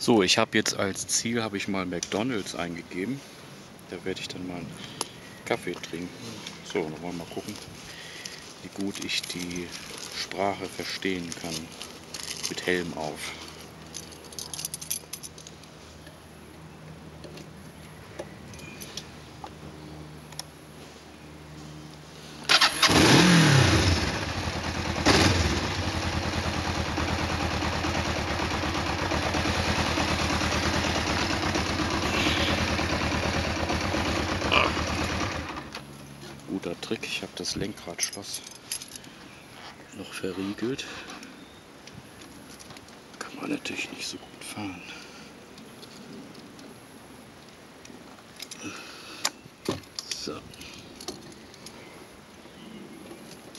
So, ich habe jetzt als Ziel habe ich mal McDonald's eingegeben. Da werde ich dann mal einen Kaffee trinken. So, dann wollen wir mal gucken, wie gut ich die Sprache verstehen kann. Mit Helm auf. Guter Trick, ich habe das Lenkradschloss noch verriegelt. Kann man natürlich nicht so gut fahren. So.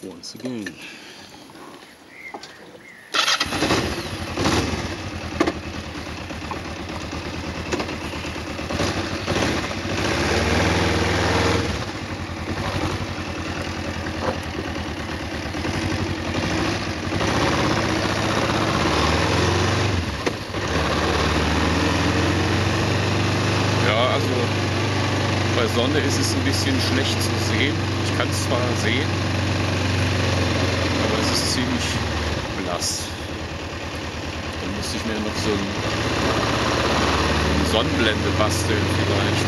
Once again. Ja, also bei Sonne ist es ein bisschen schlecht zu sehen. Ich kann es zwar sehen, aber es ist ziemlich blass. Dann müsste ich mir noch so ein, eine Sonnenblende basteln vielleicht.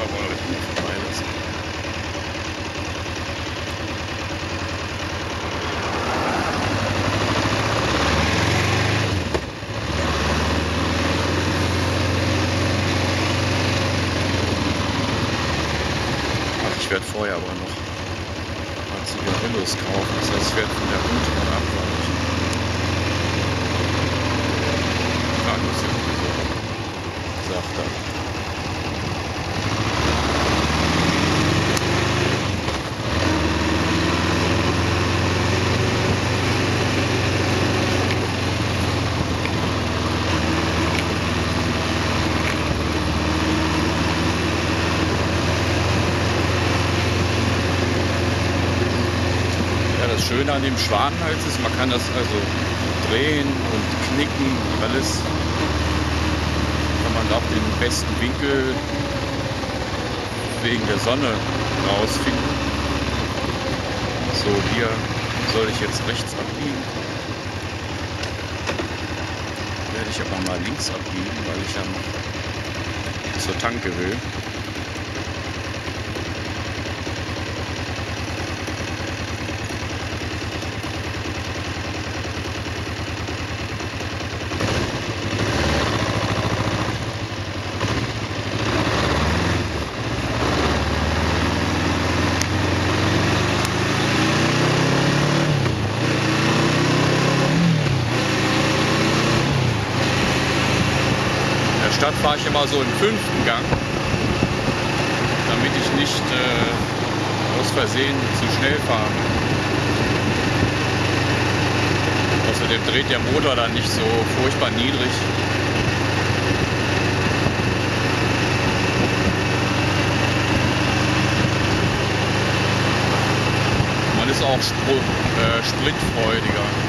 Aber ich bin vorbeilassen. Ach, ich werde vorher aber noch mal Zigarillos kaufen. Das heißt, ich werde von der Rundfahrt abweichen. Ah, das ist ja sowieso. Sagt er. Das Schöne an dem Schwanenhals ist, man kann das also drehen und knicken, alles. Kann man auch den besten Winkel wegen der Sonne rausfinden. So, hier soll ich jetzt rechts abbiegen. Werde ich aber mal links abbiegen, weil ich ja noch zur Tanke will. Stadt fahre ich immer so im fünften Gang, damit ich nicht äh, aus Versehen zu schnell fahre. Außerdem dreht der Motor dann nicht so furchtbar niedrig. Man ist auch spr äh, sprintfreudiger.